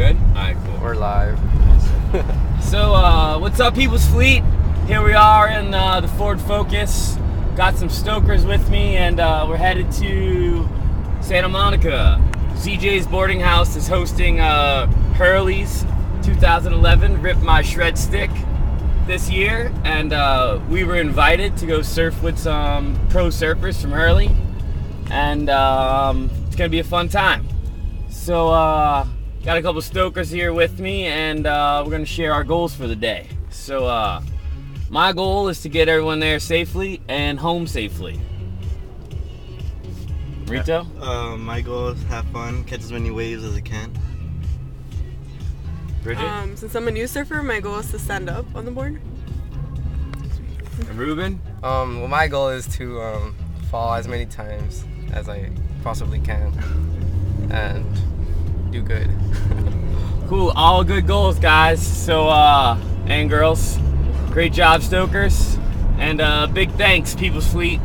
good? Alright, cool. We're live. So, uh, what's up, People's Fleet? Here we are in uh, the Ford Focus. Got some Stokers with me, and uh, we're headed to Santa Monica. CJ's Boarding House is hosting uh, Hurley's 2011 Rip My Shred Stick this year, and uh, we were invited to go surf with some pro surfers from Hurley, and um, it's gonna be a fun time. So, uh, got a couple stokers here with me, and uh, we're gonna share our goals for the day. So, uh, my goal is to get everyone there safely and home safely. Rito? Uh, my goal is have fun, catch as many waves as I can. Bridget? Um, since I'm a new surfer, my goal is to stand up on the board. and Ruben? Um, well, my goal is to um, fall as many times as I possibly can and do good. Cool, all good goals, guys. So, uh, and girls, great job, Stokers. And uh, big thanks, People's Fleet.